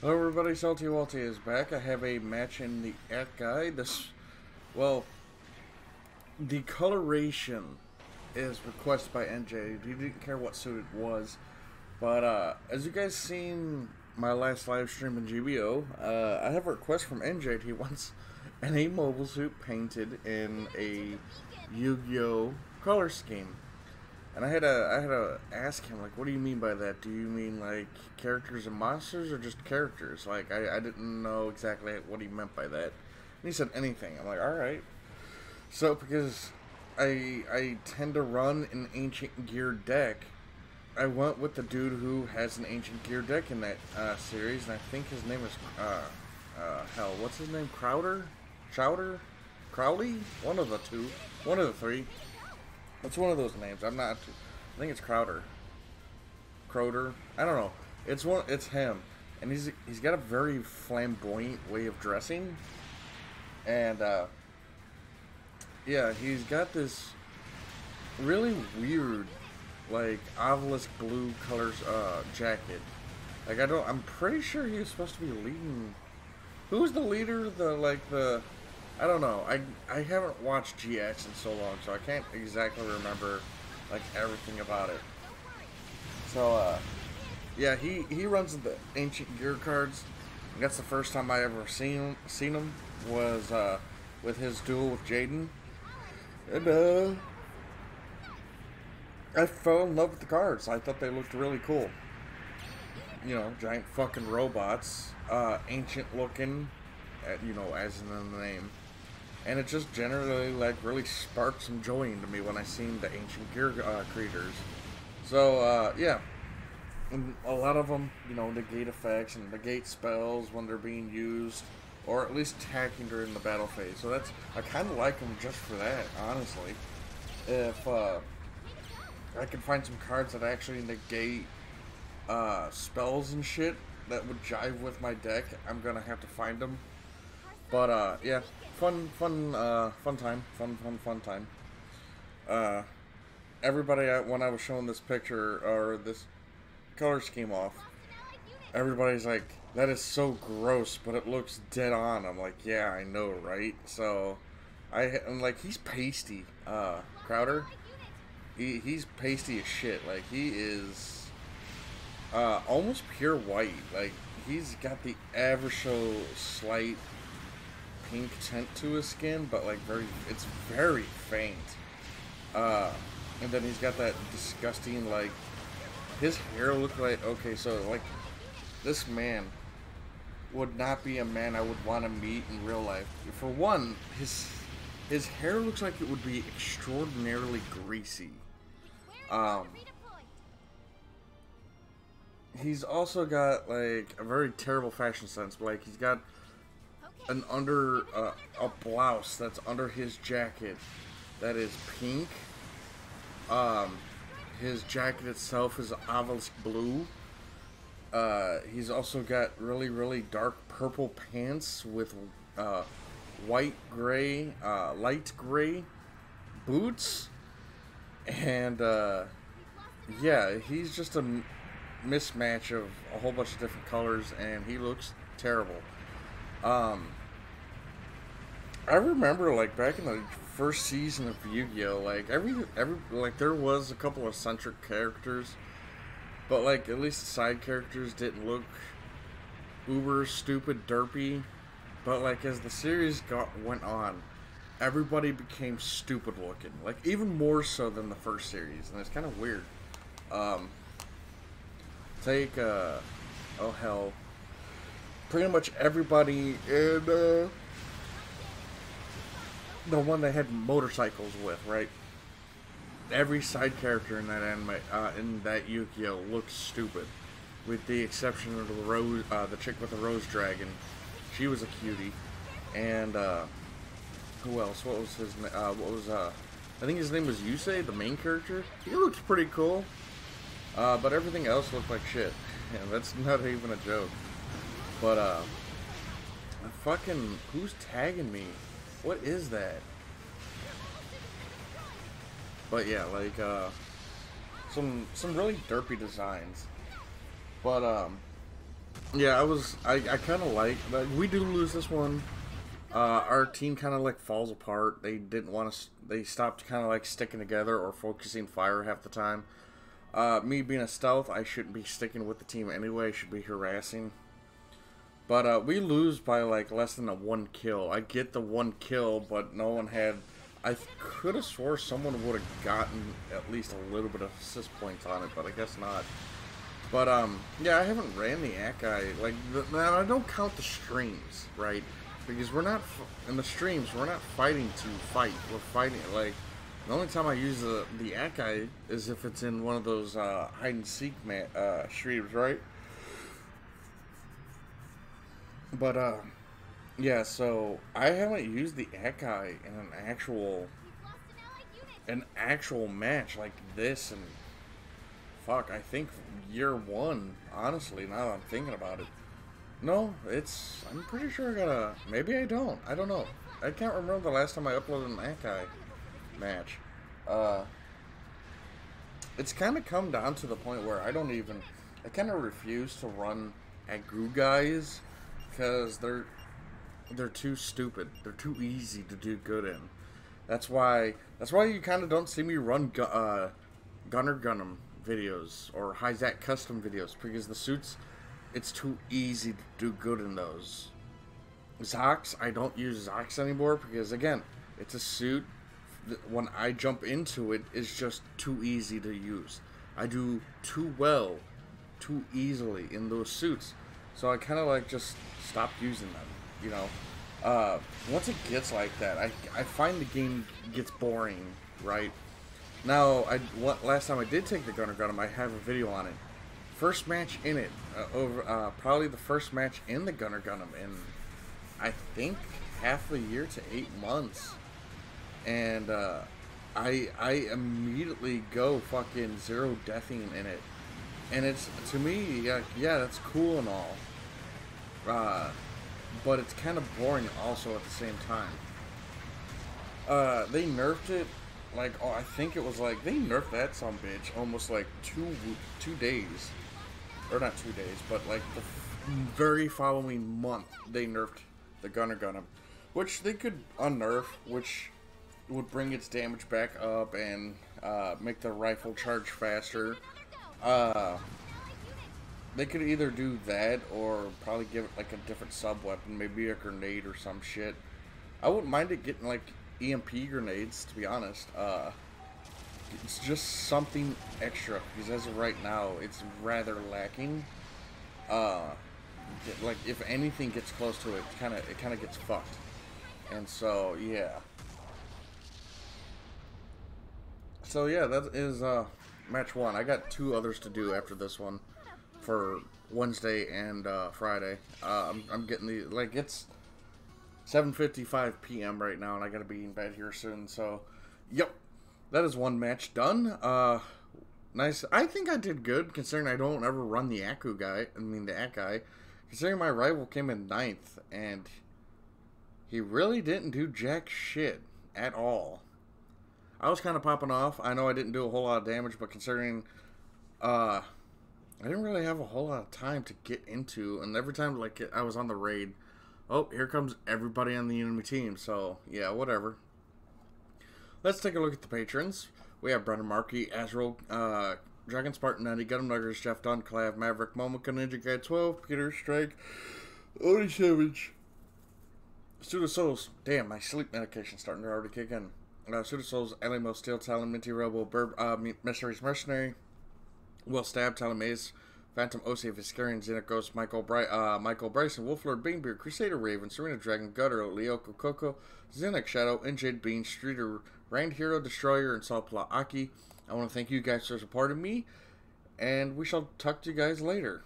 Hello everybody, Salty Walty is back. I have a match in the at guide. This, well, the coloration is requested by NJ. He didn't care what suit it was. But uh, as you guys seen my last live stream in GBO, uh, I have a request from NJ. He wants an A mobile suit painted in a Yu-Gi-Oh color scheme. And I had to I had to ask him like, what do you mean by that? Do you mean like characters and monsters or just characters? Like I, I didn't know exactly what he meant by that. And he said anything. I'm like, all right. So because I I tend to run an ancient gear deck, I went with the dude who has an ancient gear deck in that uh, series, and I think his name is uh, uh, hell, what's his name? Crowder, Chowder, Crowley, one of the two, one of the three. It's one of those names. I'm not. I think it's Crowder. Crowder. I don't know. It's one. It's him, and he's he's got a very flamboyant way of dressing, and uh, yeah, he's got this really weird, like obelisk blue colors uh, jacket. Like I don't. I'm pretty sure he was supposed to be leading. Who's the leader? The like the I don't know. I I haven't watched GX in so long, so I can't exactly remember like everything about it. So uh, yeah, he he runs the ancient gear cards. That's the first time I ever seen seen him was uh, with his duel with Jaden, and uh, I fell in love with the cards. I thought they looked really cool. You know, giant fucking robots, uh, ancient looking, uh, you know, as in the name and it just generally like really sparked some joy into me when I seen the ancient gear uh, creatures. So uh, yeah, and a lot of them, you know, negate effects and negate spells when they're being used, or at least attacking during the battle phase. So that's I kind of like them just for that, honestly. If uh, I could find some cards that actually negate uh, spells and shit that would jive with my deck, I'm gonna have to find them. But uh, yeah, fun, fun, uh, fun time, fun, fun, fun time. Uh, everybody, when I was showing this picture or this color scheme off, everybody's like, "That is so gross," but it looks dead on. I'm like, "Yeah, I know, right?" So, I, am like, he's pasty, uh, Crowder. He he's pasty as shit. Like he is, uh, almost pure white. Like he's got the ever so slight pink tint to his skin, but like very, it's very faint. Uh, and then he's got that disgusting like, his hair looked like okay, so like, this man would not be a man I would want to meet in real life. For one, his his hair looks like it would be extraordinarily greasy. Um, he's also got like a very terrible fashion sense. Like he's got an under uh, a blouse that's under his jacket that is pink. Um, his jacket itself is obelisk blue. Uh, he's also got really really dark purple pants with uh, white gray, uh, light gray boots, and uh, yeah, he's just a mismatch of a whole bunch of different colors, and he looks terrible. Um, I remember like back in the first season of Yu-Gi-Oh, like every every like there was a couple of centric characters, but like at least the side characters didn't look uber stupid derpy. But like as the series got went on, everybody became stupid looking, like even more so than the first series, and it's kind of weird. Um, take uh, oh hell, pretty much everybody in uh, the one they had motorcycles with, right? Every side character in that anime, uh, in that Yu-Gi-Oh, looked stupid, with the exception of the rose, uh, the chick with the rose dragon. She was a cutie, and uh, who else? What was his? Uh, what was uh? I think his name was Yusei, the main character. He looked pretty cool, uh, but everything else looked like shit. That's not even a joke. But uh, fucking who's tagging me? What is that? But yeah, like uh, some some really derpy designs. But um, Yeah, I was. I, I kind of like. Like, we do lose this one. Uh, our team kind of like falls apart. They didn't want to. They stopped kind of like sticking together or focusing fire half the time. Uh, me being a stealth, I shouldn't be sticking with the team anyway. I should be harassing. But uh, we lose by like less than a one kill. I get the one kill, but no one had. I could have swore someone would have gotten at least a little bit of assist points on it, but I guess not. But um, yeah, I haven't ran the Akai. Like, now I don't count the streams, right? Because we're not in the streams. We're not fighting to fight. We're fighting like the only time I use the the Akai is if it's in one of those uh, hide and seek uh, streams, right? But uh, yeah. So I haven't used the Akai in an actual an actual match like this and fuck, I think year one, honestly, now that I'm thinking about it. No, it's, I'm pretty sure I got a, maybe I don't, I don't know. I can't remember the last time I uploaded an Akai match. Uh, it's kind of come down to the point where I don't even, I kind of refuse to run at goo guys because they're, they're too stupid. They're too easy to do good in. That's why, that's why you kind of don't see me run uh, Gunner Gundam videos or Hyzak custom videos because the suits, it's too easy to do good in those. Zox, I don't use Zox anymore because again, it's a suit. When I jump into it, it's just too easy to use. I do too well, too easily in those suits, so I kind of like just stop using them. You know, uh, once it gets like that, I I find the game gets boring, right? Now, I what, last time I did take the Gunner Gundam, I have a video on it. First match in it, uh, over uh, probably the first match in the Gunner Gundam in, I think half a year to eight months, and uh, I I immediately go fucking zero deathing in it, and it's to me yeah yeah that's cool and all, uh, but it's kind of boring also at the same time. Uh, they nerfed it like oh, I think it was like they nerfed that some bitch almost like two two days, or not two days, but like the very following month they nerfed the Gunner Gundam, which they could unnerf, which would bring its damage back up and uh, make the rifle charge faster. Uh, they could either do that or probably give it like a different sub weapon, maybe a grenade or some shit. I wouldn't mind it getting like EMP grenades, to be honest. Uh, it's just something extra, because as of right now, it's rather lacking. Uh, like, if anything gets close to it, kind of it kind of gets fucked. And so, yeah. So, yeah, that is uh, match one. I got two others to do after this one for Wednesday and uh, Friday. Uh, I'm, I'm getting the, like, it's 7.55 p.m. right now, and I gotta be in bed here soon, so, yep. That is one match done. Uh, nice. I think I did good, considering I don't ever run the Aku guy, I mean the Akai. Considering my rival came in ninth, and he really didn't do jack shit at all. I was kind of popping off. I know I didn't do a whole lot of damage, but considering, uh, I didn't really have a whole lot of time to get into, and every time, like, I was on the raid, Oh, here comes everybody on the enemy team. So, yeah, whatever. Let's take a look at the patrons. We have Brendan Markey, Azrael, uh, Dragon Spartan 90, Gundam Nuggers, Jeff Dunn, Clav, Maverick, Momoka, Ninja Guy 12, Peter Strike, Odie Savage, Pseudo Souls. Damn, my sleep medication's starting to already kick in. Uh, Pseudo Souls, Elimo, Steel Talon, Minty Robo, Burb, uh, Mercenaries Mercenary, Will Stab, Talon Maze, Phantom Osea, Viscarian, Xenagos, Michael Bry- uh, Michael Bryson, Wolflord, Beanbeard, Crusader Raven, Serena Dragon, Gutter, Lyoko Coco, Zenek Shadow, Injade Bean, Streeter, Rand Hero, Destroyer, and Salpla Aki. I want to thank you guys for supporting me, and we shall talk to you guys later.